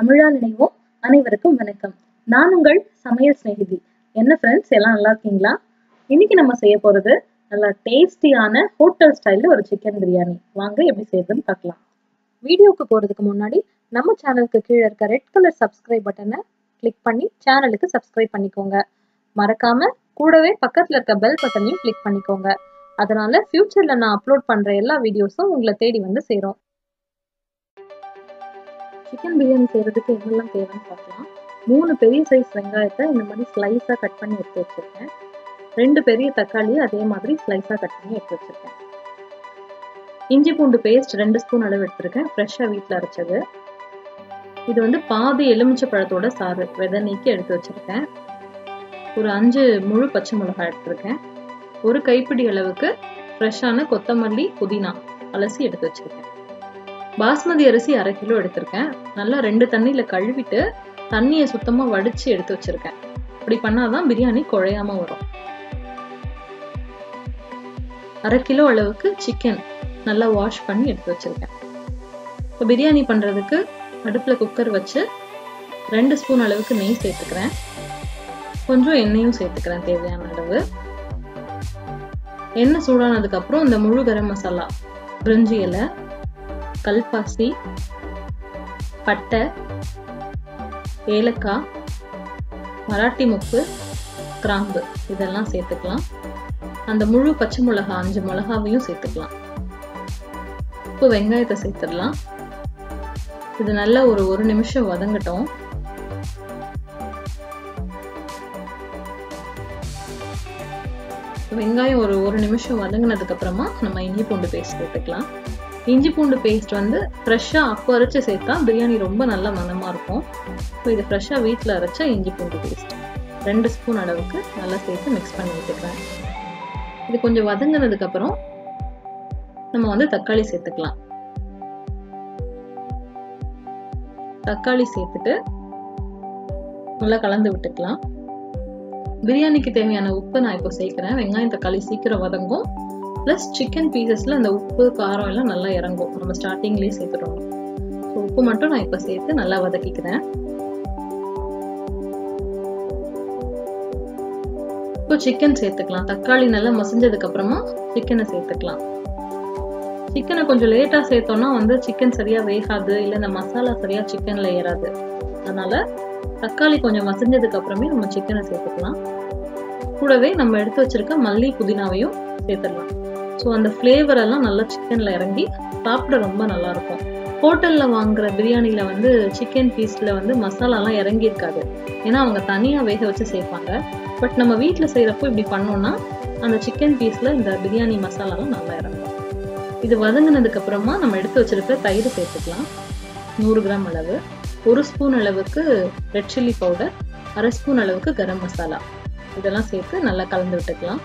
தமிழா நினைவோம் அனைவருக்கும் வணக்கம். நான் உங்கள் சமையல் சிநேகிதி. என்ன ஃப்ரெண்ட்ஸ் எல்லாம் நல்லா இருக்கீங்களா? இன்னைக்கு நம்ம செய்ய போறது நல்லா டேஸ்டியான ஹோட்டல் ஸ்டைல்ல ஒரு சிக்கன் பிரியாணி வாங்க எப்படி செய்யறதுன்னு பார்க்கலாம். வீடியோக்கு போறதுக்கு முன்னாடி நம்ம சேனலுக்கு கீழே இருக்க ரெட் கலர் சப்ஸ்கிரைப் பட்டனை கிளிக் பண்ணி சேனலுக்கு சப்ஸ்கிரைப் பண்ணிக்கோங்க. மறக்காம கூடவே பக்கத்துல இருக்க பெல் பட்டனையும் கிளிக் பண்ணிக்கோங்க. அதனால ஃபியூச்சர்ல நான் அப்லோட் பண்ற எல்லா வீடியோஸும் உங்களை தேடி வந்து சேரும். சிக்கன் பிரியாணி செய்கிறதுக்கு என்னெல்லாம் தேவைன்னு பார்க்கலாம். மூணு பெரிய சைஸ் வெங்காயத்தை இந்த மாதிரி ஸ்லைஸாக கட் பண்ணி எடுத்து வச்சுருக்கேன். ரெண்டு பெரிய தக்காளி அதே மாதிரி ஸ்லைஸாக கட் பண்ணி எடுத்து வச்சுருக்கேன். இஞ்சி பூண்டு பேஸ்ட் ரெண்டு ஸ்பூன் அளவு எடுத்திருக்கேன். ஃப்ரெஷ்ஷாக வீட்டில் அரைச்சது. இது வந்து பாதி எலுமிச்சை பழத்தோட சாறு விதை நீக்கி எடுத்து வச்சுருக்கேன். ஒரு அஞ்சு முழு பச்சை மிளகாய் எடுத்திருக்கேன். ஒரு கைப்பிடி அளவுக்கு ஃப்ரெஷ்ஷான கொத்தமல்லி புதினா அலசி எடுத்து வச்சுருக்கேன். பாஸ்மதி அரிசி அரை கிலோ எடுத்திருக்கேன். நல்லா ரெண்டு தண்ணியில கழுவிட்டு தண்ணியை சுத்தமா வடிச்சு எடுத்து வச்சிருக்கேன். இப்படி பண்ணாதான் பிரியாணி குழையாமல் வரும். அரை கிலோ அளவுக்கு சிக்கன் நல்லா வாஷ் பண்ணி எடுத்து வச்சிருக்கேன். இப்போ பிரியாணி பண்றதுக்கு அடுப்புல குக்கர் வச்சு ரெண்டு ஸ்பூன் அளவுக்கு நெய் சேர்த்துக்கிறேன். கொஞ்சம் எண்ணெயும் சேர்த்துக்கிறேன் தேவையான அளவு. எண்ணெய் சூடானதுக்கு அப்புறம் இந்த முழு கரம் மசாலா பிரிஞ்சி இலை கல்பாசி பட்டை ஏலக்காய் மராட்டி முப்பு கிராம்பு இதெல்லாம் சேர்த்துக்கலாம். அந்த முழு பச்சை மிளகா அஞ்சு மிளகாவையும் சேர்த்துக்கலாம். உப்பு வெங்காயத்தை சேர்த்துடலாம். இது நல்லா ஒரு ஒரு நிமிஷம் வதங்கட்டும். வெங்காயம் ஒரு ஒரு நிமிஷம் வதங்கினதுக்கு அப்புறமா நம்ம இஞ்சி பூண்டு பேஸ்ட் சேர்த்துக்கலாம். இஞ்சி பூண்டு பேஸ்ட் வந்து ஃப்ரெஷ்ஷாக அப்போ அரைச்சி சேர்த்தா பிரியாணி ரொம்ப நல்ல மனமாக இருக்கும். ஸோ இது ஃப்ரெஷ்ஷாக வீட்டில் அரைச்ச இஞ்சி பூண்டு பேஸ்ட் ரெண்டு ஸ்பூன் அளவுக்கு நல்லா சேர்த்து மிக்ஸ் பண்ணி விட்டுக்கிறேன் இது கொஞ்சம் வதங்கினதுக்கப்புறம் நம்ம வந்து தக்காளி சேர்த்துக்கலாம். தக்காளி சேர்த்துட்டு நல்லா கலந்து விட்டுக்கலாம். பிரியாணிக்கு தேவையான உப்பு நான் இப்போ சேர்க்குறேன். வெங்காயம் தக்காளி சீக்கிரம் வதங்கும். ப்ளஸ் சிக்கன் பீசஸில் அந்த உப்பு காரம் எல்லாம் நல்லா இறங்கும். நம்ம ஸ்டார்டிங்லேயே சேர்த்துட்டோம். ஸோ உப்பு மட்டும் நான் இப்போ சேர்த்து நல்லா வதக்கிக்கிறேன். இப்போ சிக்கன் சேர்த்துக்கலாம். தக்காளி நல்லா மசிஞ்சதுக்கு அப்புறமா சிக்கனை சேர்த்துக்கலாம். சிக்கனை கொஞ்சம் லேட்டாக சேர்த்தோம்னா வந்து சிக்கன் சரியாக வேகாது. இல்லை இந்த மசாலா சரியாக சிக்கனில் ஏறாது. அதனால தக்காளி கொஞ்சம் மசிஞ்சதுக்கு அப்புறமே நம்ம சிக்கனை சேர்த்துக்கலாம். கூடவே நம்ம எடுத்து வச்சிருக்க மல்லி புதினாவையும் சேர்த்துடலாம். ஸோ அந்த ஃப்ளேவர் எல்லாம் நல்லா சிக்கனில் இறங்கி சாப்பிட ரொம்ப நல்லா இருக்கும் ஹோட்டலில் வாங்குற பிரியாணியில் வந்து சிக்கன் பீஸில் வந்து மசாலாலாம் இறங்கி இருக்காது ஏன்னா அவங்க தனியாக வேக வச்சு சேர்ப்பாங்க பட் நம்ம வீட்டில் செய்கிறப்போ இப்படி பண்ணோம்னா அந்த சிக்கன் பீஸில் இந்த பிரியாணி மசாலாலாம் நல்லா இறங்கும். இது வதங்கினதுக்கு அப்புறமா நம்ம எடுத்து வச்சிருக்க தயிர் சேர்த்துக்கலாம். நூறு கிராம் அளவு. ஒரு ஸ்பூன் அளவுக்கு ரெட் சில்லி பவுடர் அரை ஸ்பூன் அளவுக்கு கரம் மசாலா. இதெல்லாம் சேர்த்து நல்லா கலந்து விட்டுக்கலாம்.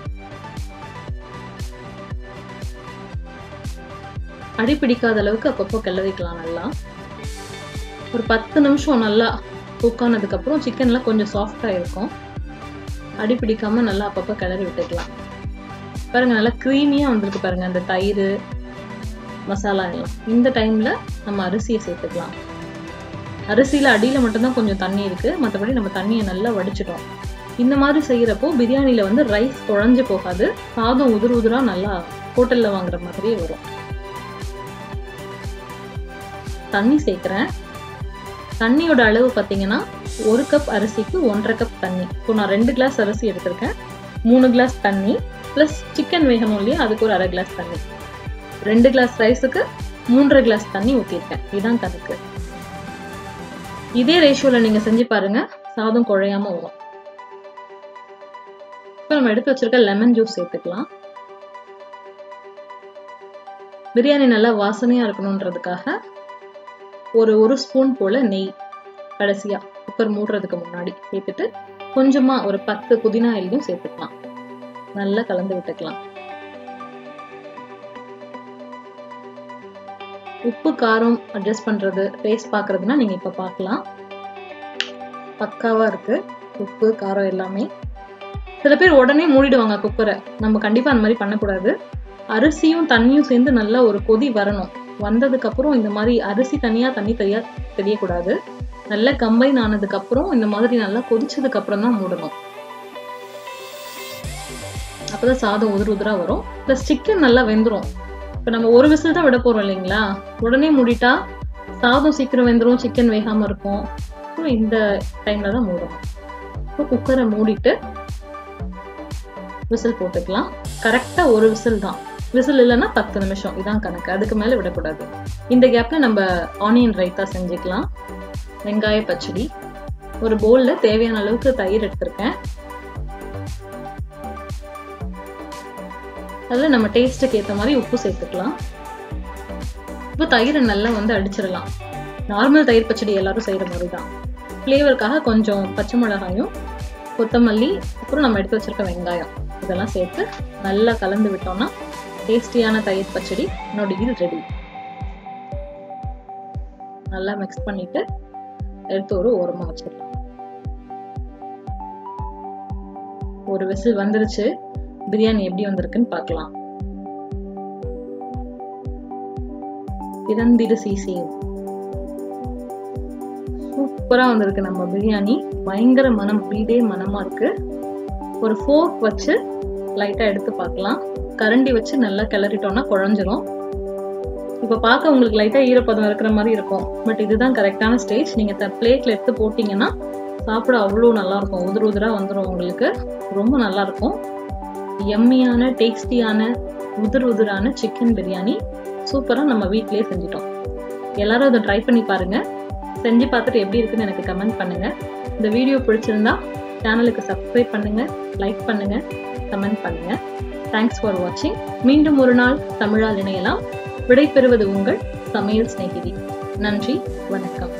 அடி பிடிக்காத அளவுக்கு அப்பப்போ கிளறிக்கலாம் நல்லா. ஒரு பத்து நிமிஷம் நல்லா குக் ஆனதுக்கப்புறம் சிக்கன்லாம் கொஞ்சம் சாஃப்டாக இருக்கும். அடி பிடிக்காம நல்லா அப்பப்போ கிளறி விட்டுக்கலாம். பாருங்க நல்லா க்ரீமியாக வந்திருக்கு பாருங்க அந்த தயிர் மசாலா எல்லாம். இந்த டைம்ல நம்ம அரிசியை சேர்த்துக்கலாம். அரிசியில் அடியில் மட்டும்தான் கொஞ்சம் தண்ணி இருக்கு. மற்றபடி நம்ம தண்ணியை நல்லா வடிச்சிட்டோம். இந்த மாதிரி செய்யறப்போ பிரியாணியில வந்து ரைஸ் குழஞ்சு போகாது. சாதம் உதிர் உதிரா நல்லா ஹோட்டல்ல வாங்குற மாதிரியே வரும். தண்ணி சேர்க்குறேன். தண்ணியோட அளவு பார்த்தீங்கன்னா ஒரு கப் அரிசிக்கு ஒன்றரை கப் தண்ணி. இப்போ நான் ரெண்டு கிளாஸ் அரிசி எடுத்திருக்கேன். மூணு கிளாஸ் தண்ணி ப்ளஸ் சிக்கன் வேகணும் இல்லையா? அதுக்கு ஒரு அரை கிளாஸ் தண்ணி. ரெண்டு கிளாஸ் ரைஸுக்கு மூன்றரை கிளாஸ் தண்ணி ஊற்றிருக்கேன் இதுதான் கணக்கு. இதே ரேஷியோவில் நீங்கள் செஞ்சு பாருங்க. சாதம் குழையாம வரும். இப்போ நம்ம எடுத்து வச்சிருக்க லெமன் ஜூஸ் சேர்த்துக்கலாம். பிரியாணி நல்லா வாசனையாக இருக்கணுன்றதுக்காக ஒரு ஒரு ஸ்பூன் போல நெய் கடைசியா குக்கர் மூடுறதுக்கு முன்னாடி சேர்த்துட்டு கொஞ்சமா ஒரு பத்து புதினா இலையும் சேர்த்துக்கலாம். நல்லா கலந்து விட்டுக்கலாம். உப்பு காரம் அட்ஜஸ்ட் பண்றது டேஸ்ட் பார்க்குறதுனா நீங்க இப்ப பார்க்கலாம் பக்காவா இருக்கு. உப்பு காரம் எல்லாமே சில பேர் உடனே மூடிடுவாங்க குக்கரை. நம்ம கண்டிப்பா அந்த மாதிரி பண்ணக்கூடாது. அரிசியும் தண்ணியும் சேர்ந்து நல்லா ஒரு கொதி வரணும். வந்ததுக்கு அப்புறம் இந்த மாதிரி அரிசி தனியா தண்ணி தனியா தெரியக்கூடாது நல்லா கம்பைன் ஆனதுக்கு அப்புறம் இந்த மாதிரி நல்லா கொதிச்சதுக்கு அப்புறம் தான் மூடணும். அப்பதான் சாதம் உதிர் உதிரா வரும். ப்ளஸ் சிக்கன் நல்லா வெந்துரும். இப்போ நம்ம ஒரு விசில் தான் விட போறோம் இல்லைங்களா? உடனே மூடிட்டா சாதம் சீக்கிரம் வெந்துரும் சிக்கன் வேகாம இருக்கும். ஸோ இந்த டைமில் தான் மூடணும். இப்போ குக்கரை மூடிட்டு விசில் போட்டுக்கலாம். கரெக்டாக ஒரு விசில் தான். விசில் இல்லைன்னா பத்து நிமிஷம். இதான் கணக்கு. அதுக்கு மேல விடக்கூடாது. இந்த கேப்பில் நம்ம ஆனியன் ரைத்தா செஞ்சுக்கலாம். வெங்காய பச்சடி. ஒரு பவுல்ல தேவையான அளவுக்கு தயிர் எடுத்திருக்கேன். அதில் நம்ம டேஸ்ட்டுக்கு ஏற்ற மாதிரி உப்பு சேர்த்துக்கலாம். இப்போ தயிரை நல்லா வந்து அடிச்சிடலாம். நார்மல் தயிர் பச்சடி எல்லாரும் செய்கிற மாதிரி தான். ஃப்ளேவருக்காக கொஞ்சம் பச்சை மிளகாயும் கொத்தமல்லி அப்புறம் நம்ம எடுத்து வச்சிருக்க வெங்காயம். இதெல்லாம் சேர்த்து நல்லா கலந்து விட்டோம்னா டேஸ்டியான தயிர் பச்சடி நொடியில் ரெடி நல்லா மிக்ஸ் பண்ணிட்டு எடுத்து ஒரு ஓரமாக வச்சிடலாம். ஒரு விசில் வந்துருச்சு. பிரியாணி எப்படி வந்திருக்குன்னு பார்க்கலாம். திறந்திடு சீசி. சூப்பரா வந்திருக்கு நம்ம பிரியாணி. பயங்கர மனம் வீடே மனமா இருக்கு. ஒரு ஃபோர்க் வச்சு லைட்டாக எடுத்து பார்க்கலாம். கரண்டி வச்சு நல்லா கிளறிட்டோம்னா குழஞ்சிரும். இப்போ பார்க்க உங்களுக்கு லைட்டாக ஈரப்பதம் இருக்கிற மாதிரி இருக்கும். பட் இதுதான் கரெக்டான ஸ்டேஜ் நீங்கள் த பிளேட்டில் எடுத்து போட்டிங்கன்னா சாப்பிட அவ்வளோ நல்லாயிருக்கும் உதிர உதிர் வந்துடும் உங்களுக்கு. ரொம்ப நல்லா இருக்கும். எம்மியான டேஸ்டியான உதிர் உதிரான சிக்கன் பிரியாணி சூப்பராக நம்ம வீட்டிலேயே செஞ்சிட்டோம். எல்லாரும் அதை ட்ரை பண்ணி பாருங்கள் செஞ்சு பார்த்துட்டு எப்படி இருக்குன்னு எனக்கு கமெண்ட் பண்ணுங்கள் இந்த வீடியோ பிடிச்சிருந்தா சேனலுக்கு சப்ஸ்கிரைப் பண்ணுங்க லைக் பண்ணுங்க கமெண்ட் பண்ணுங்க. தேங்க்ஸ் ஃபார் வாட்சிங் மீண்டும் ஒரு நாள் தமிழால் இணையலாம். விடை பெறுவது உங்கள் சமையல் சிநேகிதி. நன்றி வணக்கம்.